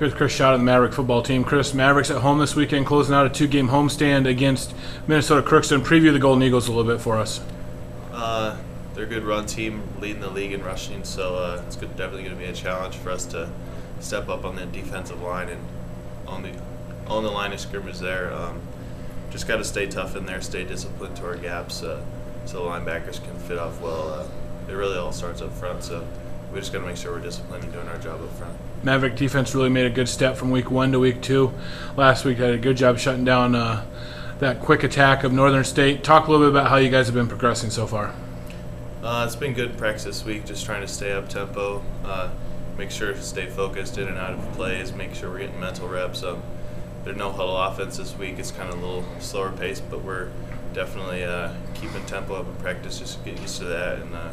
Here's Chris Schaudt of the Maverick football team. Chris, Mavericks at home this weekend, closing out a two-game homestand against Minnesota Crookston. Preview the Golden Eagles a little bit for us. Uh, they're a good run team, leading the league in rushing, so uh, it's good, definitely going to be a challenge for us to step up on the defensive line and on the on the line of scrimmage there. Um, just got to stay tough in there, stay disciplined to our gaps, uh, so the linebackers can fit off well. Uh, it really all starts up front, so we just got to make sure we're disciplined and doing our job up front. Maverick defense really made a good step from week one to week two. Last week, had a good job shutting down uh, that quick attack of Northern State. Talk a little bit about how you guys have been progressing so far. Uh, it's been good practice this week, just trying to stay up tempo, uh, make sure to stay focused in and out of plays, make sure we're getting mental reps. Um, there's no huddle offense this week. It's kind of a little slower pace, but we're definitely uh, keeping tempo up in practice, just get used to that and uh,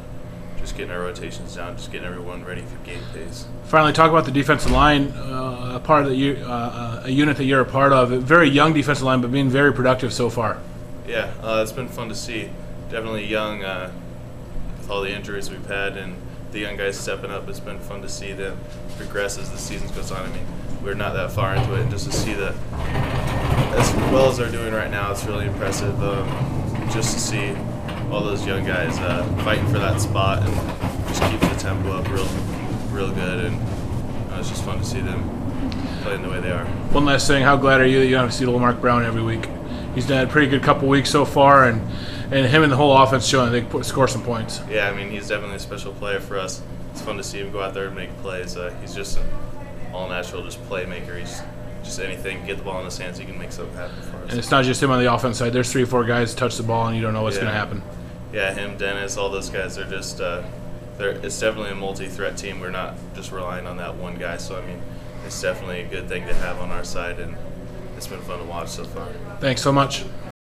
just getting our rotations down, just getting everyone ready for game days. Finally, talk about the defensive line, uh, a part of the uh, a unit that you're a part of. A very young defensive line, but being very productive so far. Yeah, uh, it's been fun to see. Definitely young uh, with all the injuries we've had and the young guys stepping up. It's been fun to see them progress as the season goes on. I mean, we're not that far into it, and just to see the as well as they're doing right now, it's really impressive. Um, just to see all those young guys uh, fighting for that spot and just keeping the tempo up real, real good, and uh, it's just fun to see them playing the way they are. One last thing, how glad are you that you don't have to see little Mark Brown every week? He's done a pretty good couple weeks so far, and and him and the whole offense showing they put, score some points. Yeah, I mean he's definitely a special player for us. It's fun to see him go out there and make plays. Uh, he's just an all natural, just playmaker. He's just anything, get the ball in his hands, he can make something happen for us. And it's not just him on the offense side. There's three or four guys touch the ball, and you don't know what's Yeah. going to happen. Yeah, him, Dennis, all those guys are just. Uh, it's definitely a multi-threat team. We're not just relying on that one guy. So I mean, it's definitely a good thing to have on our side, and it's been fun to watch so far. Thanks so much.